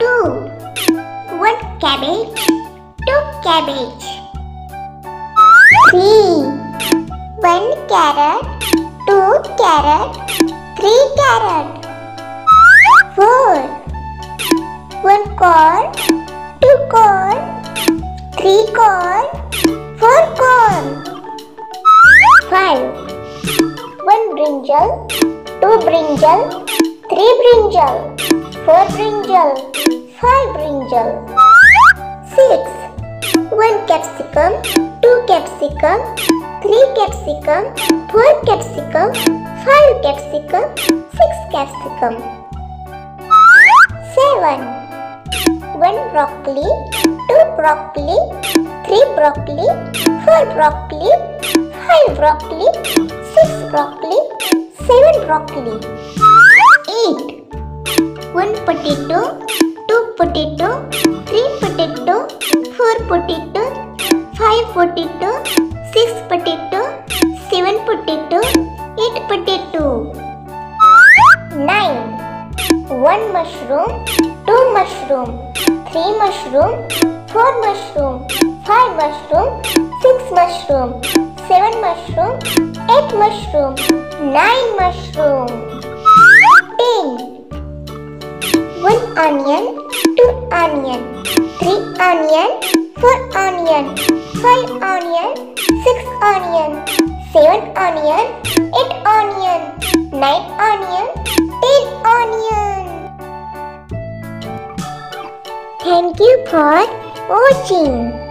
two. One cabbage. Two cabbage. Three. One carrot. Two carrot. Three carrot. Four. One corn two corn three corn four corn five. One brinjal. Two brinjal three brinjal, four brinjal, five brinjal. Six, one capsicum, two capsicum, three capsicum, four capsicum, five capsicum, six capsicum. Seven, one broccoli, two broccoli, three broccoli, four broccoli, five broccoli, six broccoli, seven broccoli. 1 potato, 2 potato, 3 potato, 4 potato, 5 potato, 6 potato, 7 potato, 8 potato. 9. 1 mushroom, 2 mushroom, 3 mushroom, 4 mushroom, 5 mushroom, 6 mushroom, 7 mushroom, 8 mushroom, 9 mushroom. 10 onion, two onion, three onion, four onion, five onion, six onion, seven onion, eight onion, nine onion, ten onion. Thank you for watching.